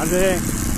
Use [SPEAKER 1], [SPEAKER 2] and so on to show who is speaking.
[SPEAKER 1] 啊对？